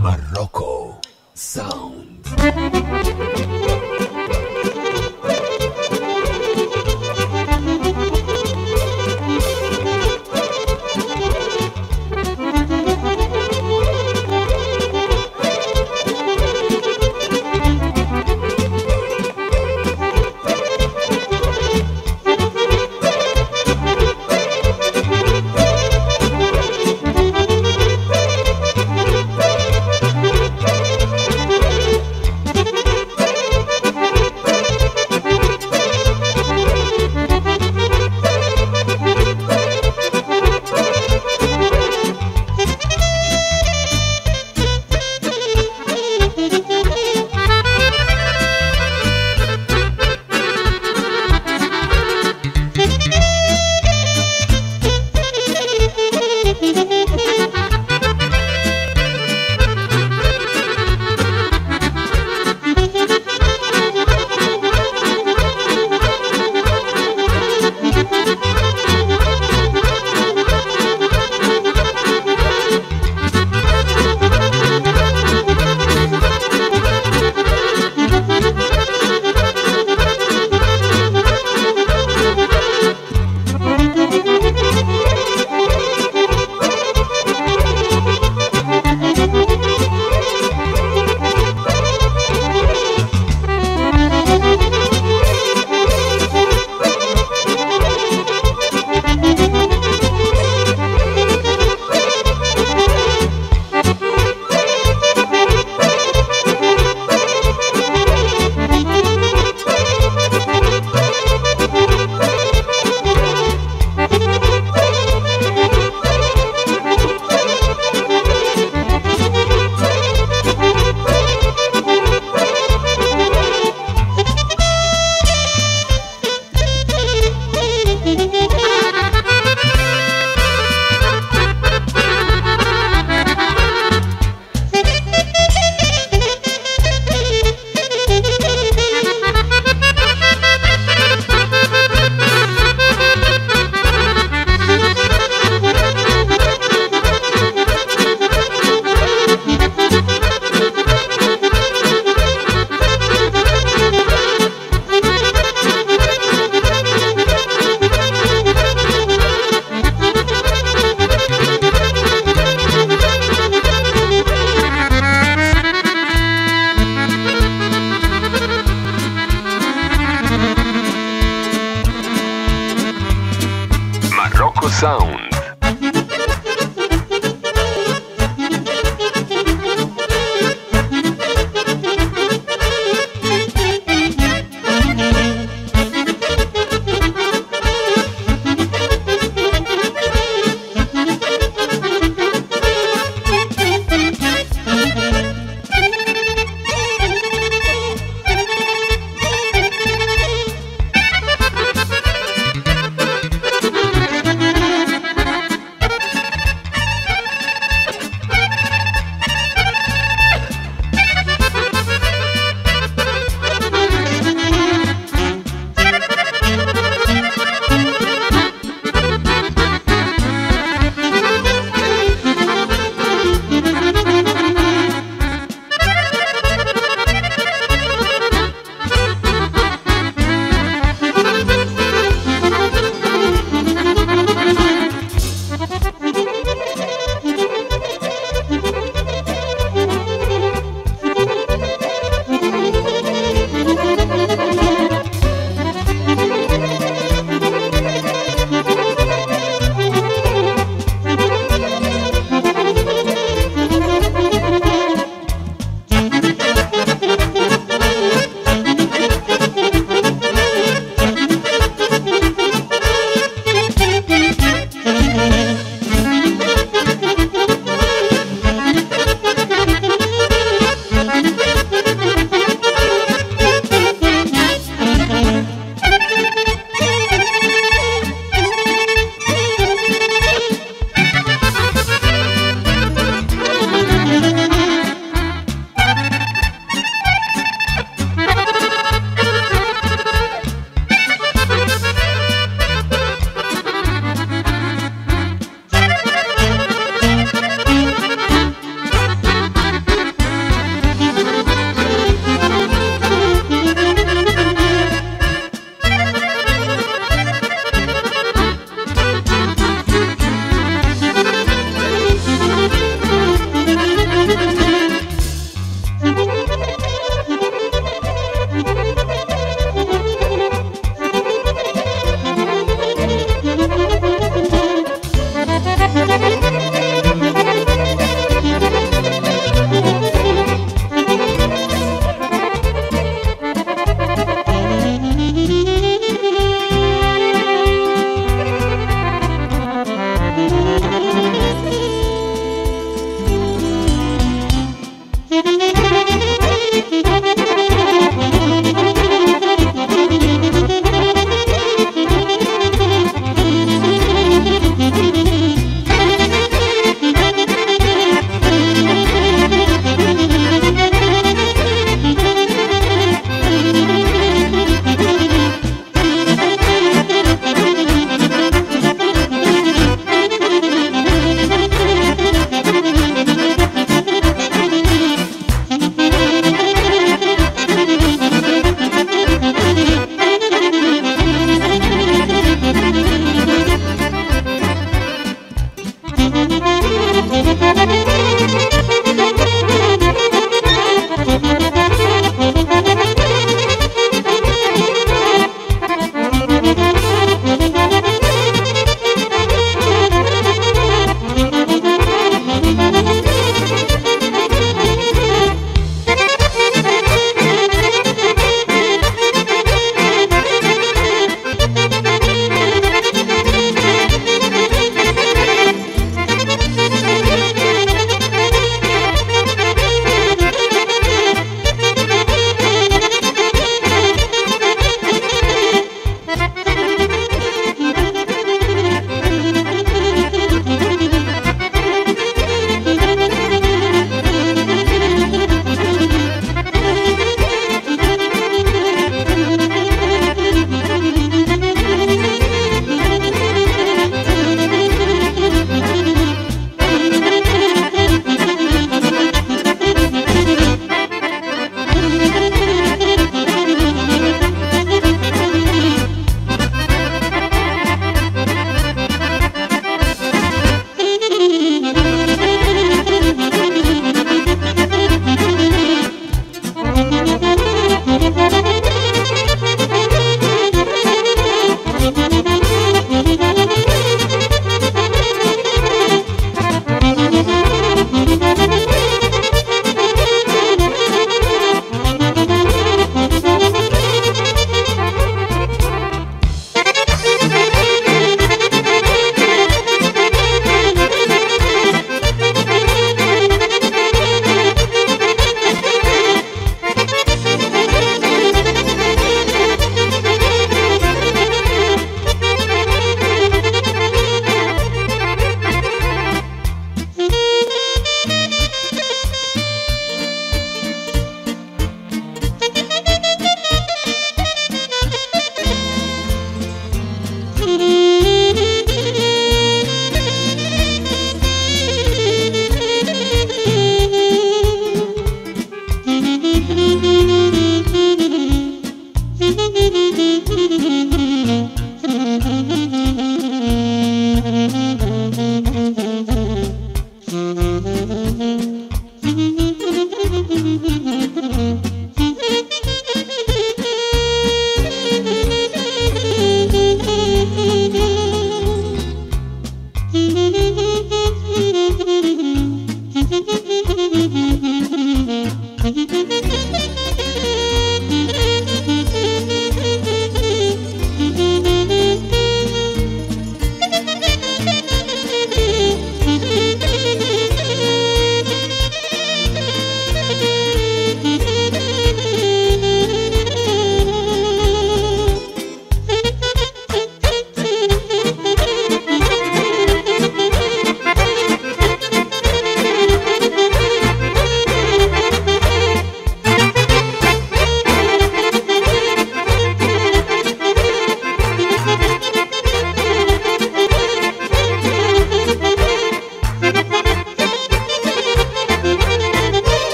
Morocco Sound.